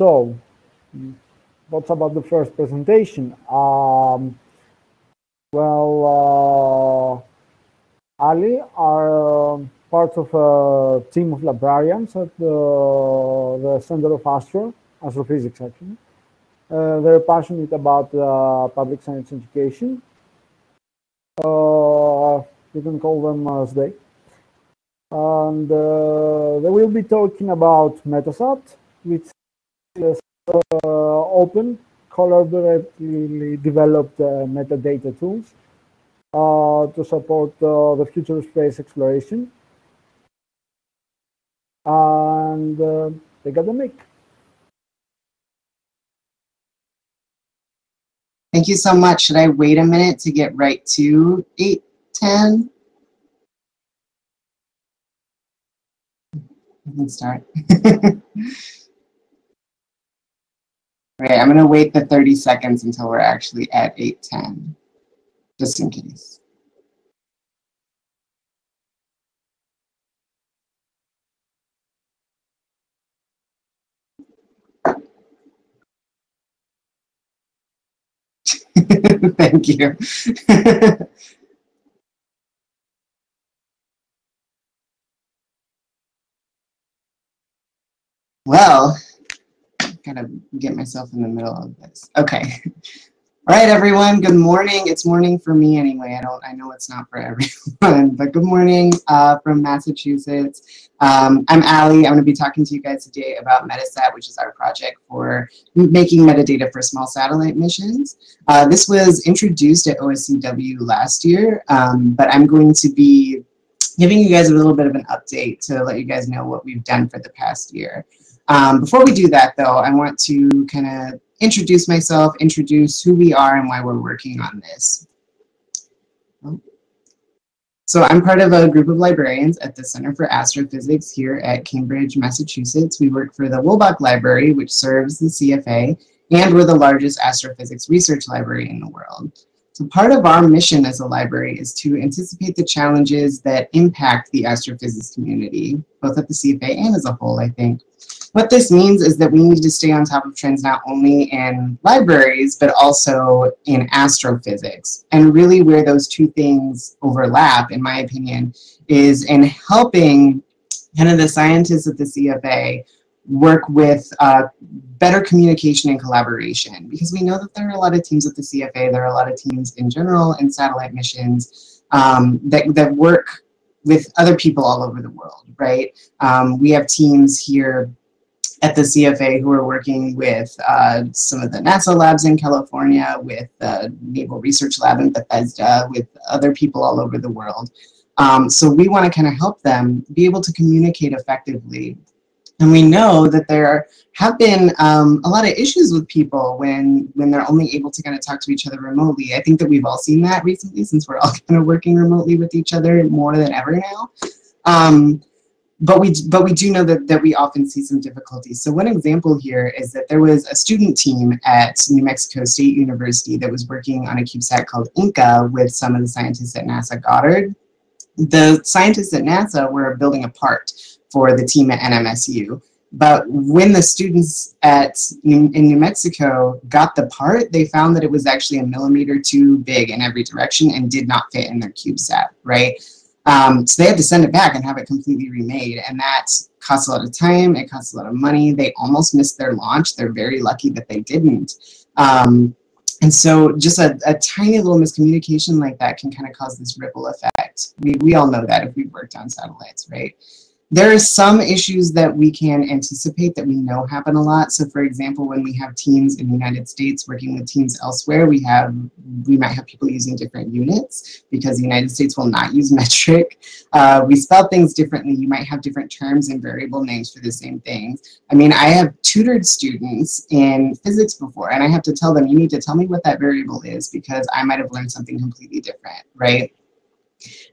so, what's about the first presentation? Um, well, uh, Ali are um, part of a team of librarians at the, the Center of Astro, Astrophysics actually. Uh, they're passionate about uh, public science education. Uh, you can call them as they. And uh, they will be talking about Metasat, which is uh, open, collaboratively developed uh, metadata tools to support the future space exploration. And they got the mic. Thank you so much. Should I wait a minute to get right to 810? I can start. Okay, I'm gonna wait the 30 seconds until we're actually at 810, just in case. Thank you. well, gotta get myself in the middle of this. Okay. All right, everyone. Good morning. It's morning for me anyway. I don't. I know it's not for everyone, but good morning uh, from Massachusetts. Um, I'm Allie. I'm going to be talking to you guys today about Metasat, which is our project for making metadata for small satellite missions. Uh, this was introduced at OSCW last year, um, but I'm going to be giving you guys a little bit of an update to let you guys know what we've done for the past year. Um, before we do that, though, I want to kind of introduce myself, introduce who we are and why we're working on this. So I'm part of a group of librarians at the Center for Astrophysics here at Cambridge, Massachusetts. We work for the Wolbach Library, which serves the CFA, and we're the largest astrophysics research library in the world. So part of our mission as a library is to anticipate the challenges that impact the astrophysics community, both at the CFA and as a whole, I think. What this means is that we need to stay on top of trends not only in libraries, but also in astrophysics. And really where those two things overlap, in my opinion, is in helping kind of the scientists at the CFA work with uh, better communication and collaboration because we know that there are a lot of teams at the CFA, there are a lot of teams in general in satellite missions um, that, that work with other people all over the world, right? Um, we have teams here at the CFA who are working with uh, some of the NASA labs in California, with the Naval Research Lab in Bethesda, with other people all over the world. Um, so we want to kind of help them be able to communicate effectively. And we know that there have been um, a lot of issues with people when when they're only able to kind of talk to each other remotely. I think that we've all seen that recently since we're all kind of working remotely with each other more than ever now. Um, but we but we do know that, that we often see some difficulties. So one example here is that there was a student team at New Mexico State University that was working on a CubeSat called Inca with some of the scientists at NASA Goddard. The scientists at NASA were building a part for the team at NMSU. But when the students at in, in New Mexico got the part, they found that it was actually a millimeter too big in every direction and did not fit in their CubeSat, right? Um, so they had to send it back and have it completely remade. And that costs a lot of time. It costs a lot of money. They almost missed their launch. They're very lucky that they didn't. Um, and so just a, a tiny little miscommunication like that can kind of cause this ripple effect. We, we all know that if we've worked on satellites, right? There are some issues that we can anticipate that we know happen a lot. So for example, when we have teams in the United States working with teams elsewhere, we have we might have people using different units because the United States will not use metric. Uh, we spell things differently. You might have different terms and variable names for the same things. I mean, I have tutored students in physics before, and I have to tell them, you need to tell me what that variable is because I might have learned something completely different, right?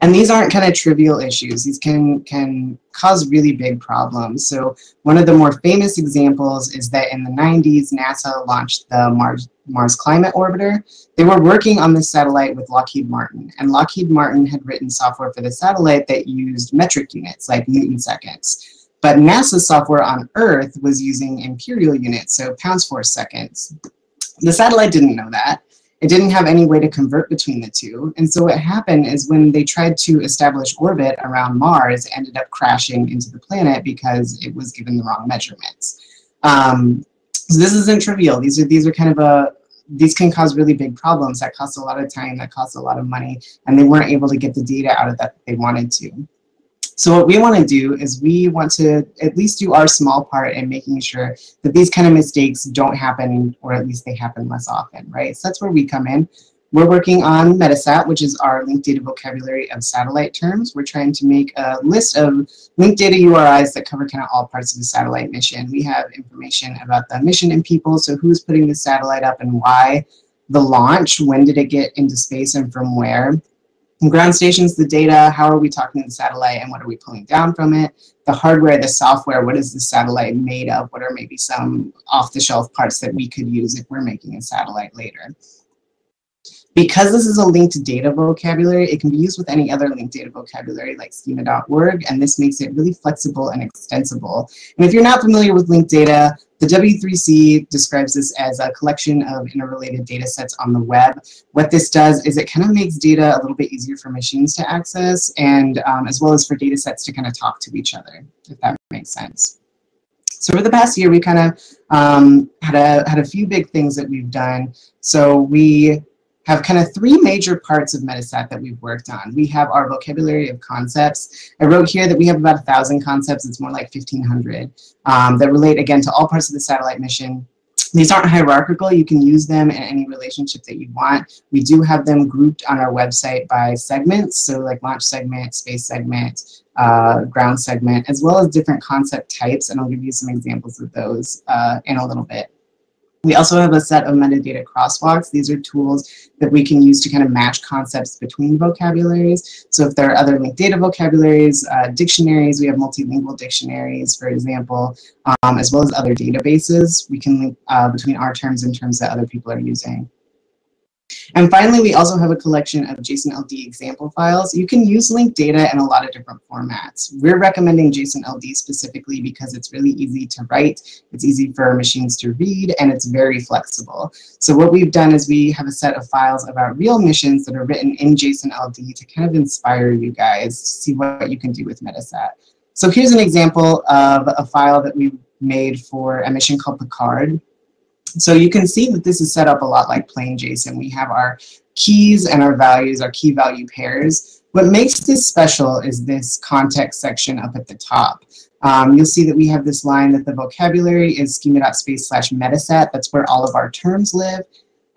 And these aren't kind of trivial issues. These can, can cause really big problems. So one of the more famous examples is that in the 90s, NASA launched the Mars, Mars Climate Orbiter. They were working on this satellite with Lockheed Martin. And Lockheed Martin had written software for the satellite that used metric units like Newton seconds. But NASA software on Earth was using imperial units, so pounds-force seconds. The satellite didn't know that. It didn't have any way to convert between the two. And so what happened is when they tried to establish orbit around Mars, it ended up crashing into the planet because it was given the wrong measurements. Um, so this isn't trivial. These are these are kind of a these can cause really big problems that cost a lot of time, that cost a lot of money, and they weren't able to get the data out of that they wanted to. So what we want to do is we want to at least do our small part in making sure that these kind of mistakes don't happen, or at least they happen less often, right? So that's where we come in. We're working on Metasat, which is our linked data vocabulary of satellite terms. We're trying to make a list of linked data URIs that cover kind of all parts of the satellite mission. We have information about the mission and people, so who's putting the satellite up and why, the launch, when did it get into space and from where, ground stations, the data, how are we talking to the satellite and what are we pulling down from it? The hardware, the software, what is the satellite made of? What are maybe some off-the-shelf parts that we could use if we're making a satellite later? Because this is a linked data vocabulary, it can be used with any other linked data vocabulary like schema.org, and this makes it really flexible and extensible. And if you're not familiar with linked data, the W3C describes this as a collection of interrelated data sets on the web. What this does is it kind of makes data a little bit easier for machines to access, and um, as well as for data sets to kind of talk to each other, if that makes sense. So over the past year, we kind of um, had a had a few big things that we've done. So we have kind of three major parts of Metasat that we've worked on. We have our vocabulary of concepts. I wrote here that we have about a thousand concepts. It's more like 1,500 um, that relate, again, to all parts of the satellite mission. These aren't hierarchical. You can use them in any relationship that you want. We do have them grouped on our website by segments, so like launch segment, space segment, uh, ground segment, as well as different concept types, and I'll give you some examples of those uh, in a little bit. We also have a set of metadata crosswalks. These are tools that we can use to kind of match concepts between vocabularies. So if there are other linked data vocabularies, uh, dictionaries, we have multilingual dictionaries, for example, um, as well as other databases. We can link uh, between our terms and terms that other people are using. And finally, we also have a collection of JSON LD example files. You can use linked data in a lot of different formats. We're recommending JSON LD specifically because it's really easy to write, it's easy for machines to read, and it's very flexible. So what we've done is we have a set of files about real missions that are written in JSON LD to kind of inspire you guys to see what you can do with Metasat. So here's an example of a file that we made for a mission called Picard. So you can see that this is set up a lot like plain JSON. We have our keys and our values, our key value pairs. What makes this special is this context section up at the top. Um, you'll see that we have this line that the vocabulary is schema.space slash metasat. That's where all of our terms live.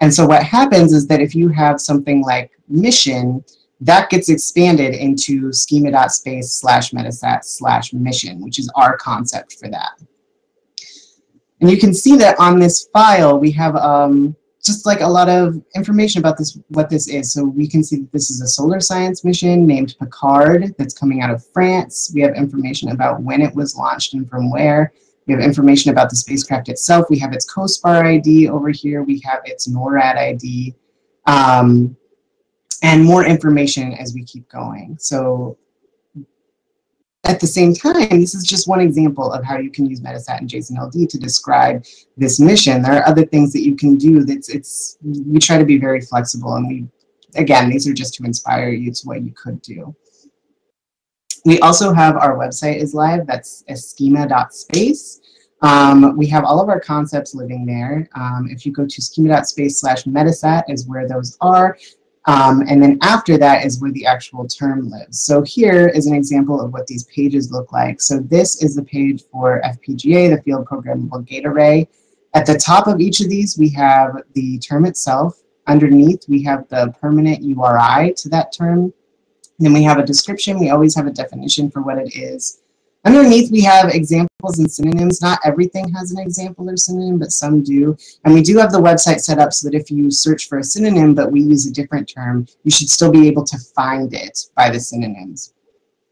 And so what happens is that if you have something like mission, that gets expanded into schema.space slash metasat slash mission, which is our concept for that. And you can see that on this file, we have um, just like a lot of information about this, what this is. So we can see that this is a solar science mission named Picard that's coming out of France. We have information about when it was launched and from where. We have information about the spacecraft itself. We have its COSPAR ID over here. We have its NORAD ID. Um, and more information as we keep going. So at the same time, this is just one example of how you can use Metasat and JSON LD to describe this mission. There are other things that you can do that's it's we try to be very flexible and we again these are just to inspire you to what you could do. We also have our website is live, that's schema.space. Um, we have all of our concepts living there. Um, if you go to schema.space slash metasat is where those are. Um, and then after that is where the actual term lives. So here is an example of what these pages look like. So this is the page for FPGA, the Field Programmable Gate Array. At the top of each of these, we have the term itself. Underneath, we have the permanent URI to that term. Then we have a description. We always have a definition for what it is. Underneath, we have examples and synonyms. Not everything has an example or synonym, but some do. And we do have the website set up so that if you search for a synonym, but we use a different term, you should still be able to find it by the synonyms.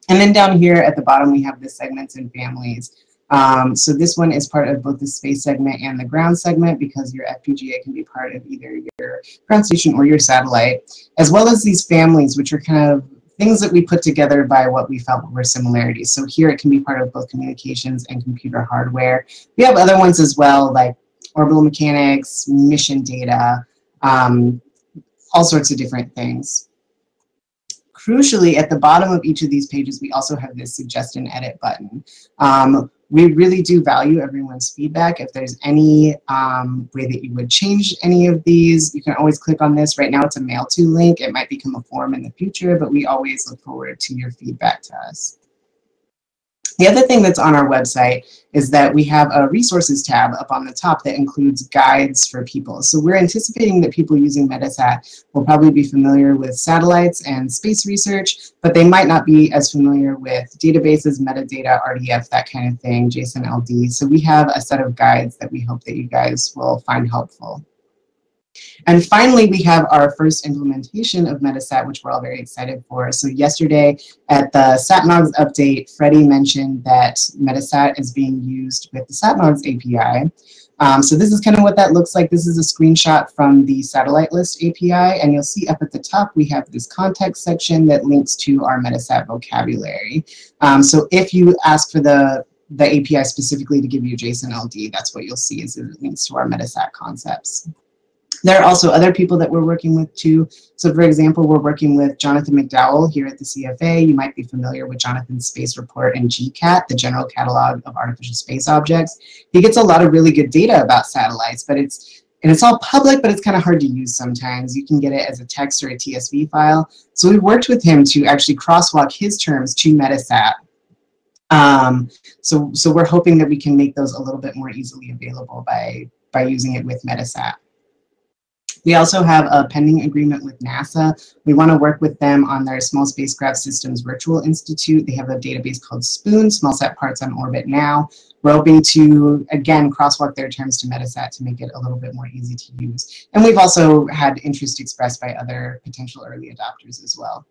And then down here at the bottom, we have the segments and families. Um, so this one is part of both the space segment and the ground segment because your FPGA can be part of either your ground station or your satellite, as well as these families, which are kind of things that we put together by what we felt were similarities. So here it can be part of both communications and computer hardware. We have other ones as well, like orbital mechanics, mission data, um, all sorts of different things. Crucially, at the bottom of each of these pages, we also have this suggest and edit button. Um, we really do value everyone's feedback. If there's any um, way that you would change any of these, you can always click on this. Right now it's a mail to link. It might become a form in the future, but we always look forward to your feedback to us. The other thing that's on our website is that we have a resources tab up on the top that includes guides for people. So we're anticipating that people using Metasat will probably be familiar with satellites and space research, but they might not be as familiar with databases, metadata, RDF, that kind of thing, JSON LD. So we have a set of guides that we hope that you guys will find helpful. And finally, we have our first implementation of Metasat, which we're all very excited for. So yesterday at the SatNogs update, Freddie mentioned that Metasat is being used with the SatNogs API. Um, so this is kind of what that looks like. This is a screenshot from the satellite list API, and you'll see up at the top we have this context section that links to our Metasat vocabulary. Um, so if you ask for the the API specifically to give you JSON LD, that's what you'll see is it links to our Metasat concepts. There are also other people that we're working with too. So for example, we're working with Jonathan McDowell here at the CFA. You might be familiar with Jonathan's space report and GCAT, the General Catalog of Artificial Space Objects. He gets a lot of really good data about satellites, but it's and it's all public, but it's kind of hard to use sometimes. You can get it as a text or a TSV file. So we worked with him to actually crosswalk his terms to Metasat. Um, so, so we're hoping that we can make those a little bit more easily available by, by using it with Metasat. We also have a pending agreement with NASA. We want to work with them on their Small Spacecraft Systems Virtual Institute. They have a database called SPOON, Small Sat Parts on Orbit Now. We're hoping to, again, crosswalk their terms to Metasat to make it a little bit more easy to use. And we've also had interest expressed by other potential early adopters as well.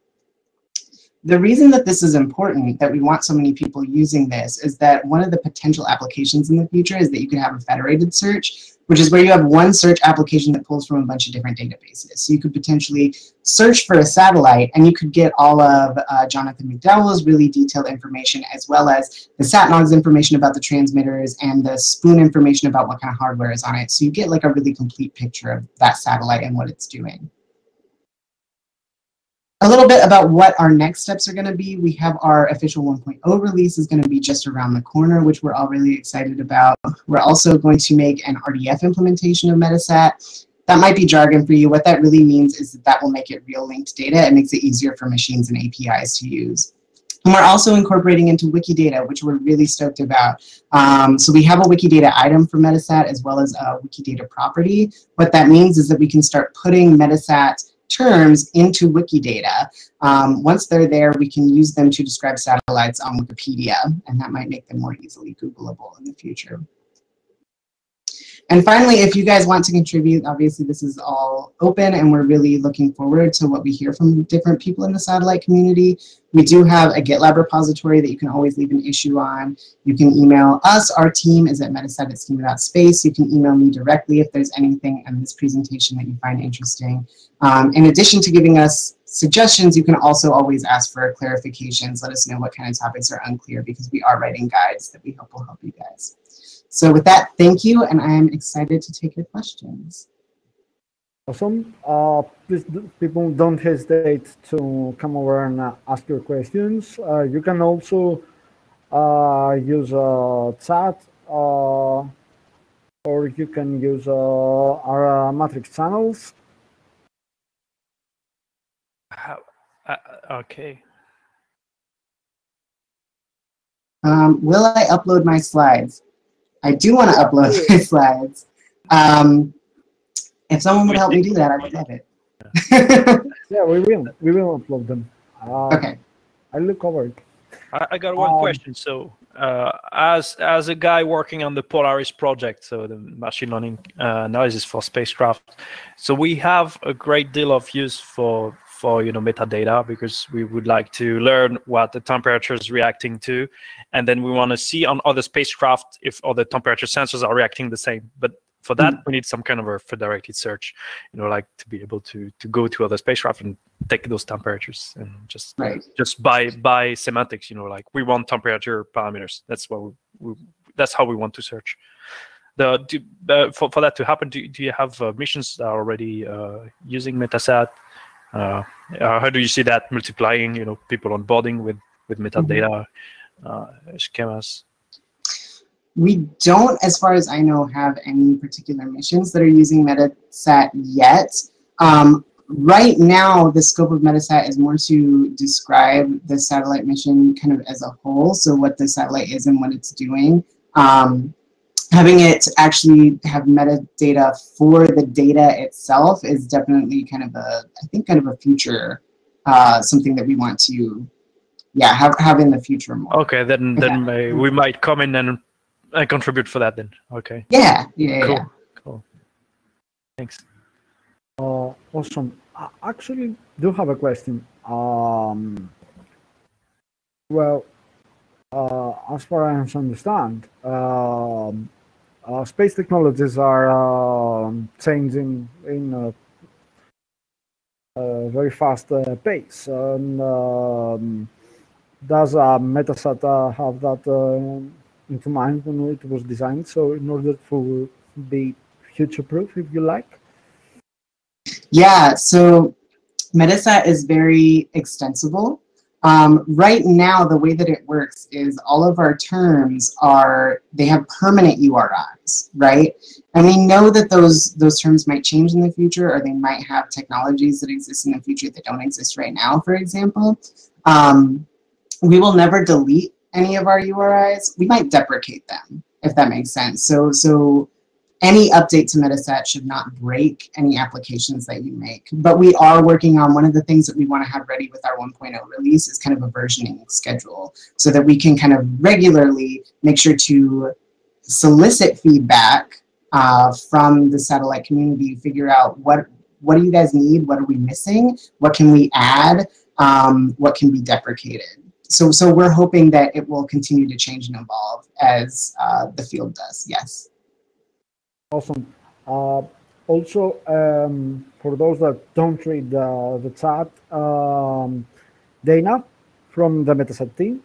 The reason that this is important, that we want so many people using this, is that one of the potential applications in the future is that you could have a federated search which is where you have one search application that pulls from a bunch of different databases. So you could potentially search for a satellite and you could get all of uh, Jonathan McDowell's really detailed information as well as the SatNogs information about the transmitters and the spoon information about what kind of hardware is on it. So you get like a really complete picture of that satellite and what it's doing a little bit about what our next steps are going to be. We have our official 1.0 release is going to be just around the corner, which we're all really excited about. We're also going to make an RDF implementation of Metasat. That might be jargon for you. What that really means is that that will make it real linked data. It makes it easier for machines and APIs to use. And we're also incorporating into Wikidata, which we're really stoked about. Um, so we have a Wikidata item for Metasat as well as a Wikidata property. What that means is that we can start putting Metasat terms into Wikidata. Um, once they're there, we can use them to describe satellites on Wikipedia, and that might make them more easily Googleable in the future. And finally, if you guys want to contribute, obviously this is all open and we're really looking forward to what we hear from different people in the satellite community. We do have a GitLab repository that you can always leave an issue on. You can email us. Our team is at metasat at. You can email me directly if there's anything in this presentation that you find interesting. Um, in addition to giving us suggestions, you can also always ask for clarifications. Let us know what kind of topics are unclear because we are writing guides that we hope will help you guys. So with that, thank you, and I am excited to take your questions. Awesome. Uh, please, people don't hesitate to come over and uh, ask your questions. Uh, you can also uh, use a chat uh, or you can use uh, our matrix channels. How, okay. Um, will I upload my slides? I do want to upload my slides. Um, if someone would help me do that, I would love it. yeah, we will. We will upload them. Uh, okay. I look over it. I, I got one um, question. So, uh, as as a guy working on the Polaris project, so the machine learning uh, analysis for spacecraft, so we have a great deal of use for for you know metadata because we would like to learn what the temperature is reacting to. And then we want to see on other spacecraft if other temperature sensors are reacting the same. But for that we need some kind of a federated search you know like to be able to to go to other spacecraft and take those temperatures and just Right. just by by semantics you know like we want temperature parameters. That's what we, we that's how we want to search. The do, uh, for, for that to happen do, do you have uh, missions that are already uh, using metasat uh, uh, how do you see that multiplying you know people onboarding with with metadata uh, schemas We don't, as far as I know, have any particular missions that are using Metasat yet. Um, right now, the scope of Metasat is more to describe the satellite mission kind of as a whole, so what the satellite is and what it's doing. Um, having it actually have metadata for the data itself is definitely kind of a, I think, kind of a future, uh, something that we want to, yeah, have, have in the future more. okay then then may, we might come in and uh, contribute for that then okay Yeah, yeah, cool yeah. cool thanks Uh, awesome. I actually do have a question. Um, well, uh, as far as I understand, um, uh, space technologies are um, changing in a, a very fast uh, pace. And um, does uh, Metasat uh, have that uh, into mind when it was designed? So, in order to be future-proof, if you like. Yeah, so Metasat is very extensible. Um, right now, the way that it works is all of our terms are, they have permanent URIs, right? And we know that those, those terms might change in the future or they might have technologies that exist in the future that don't exist right now, for example. Um, we will never delete any of our URIs. We might deprecate them, if that makes sense. So, so any update to Metasat should not break any applications that you make. But we are working on one of the things that we want to have ready with our 1.0 release is kind of a versioning schedule so that we can kind of regularly make sure to solicit feedback uh, from the satellite community, figure out what what do you guys need, what are we missing, what can we add, um, what can be deprecated. So, so we're hoping that it will continue to change and evolve as uh, the field does. Yes. Awesome. Uh, also, um, for those that don't read the, the chat, um, Dana from the Metasat team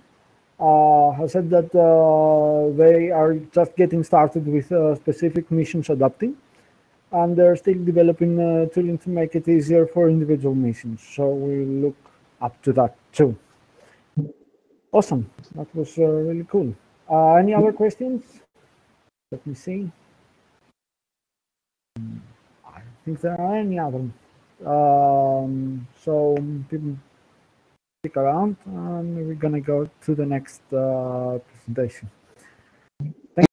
uh, has said that uh, they are just getting started with uh, specific missions adapting, and they're still developing uh, tooling to make it easier for individual missions. So we look up to that too. Awesome. That was uh, really cool. Uh, any other questions? Let me see. Think there are any other. Um, so people stick around and we're gonna go to the next uh, presentation.